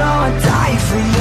know I'd die for you.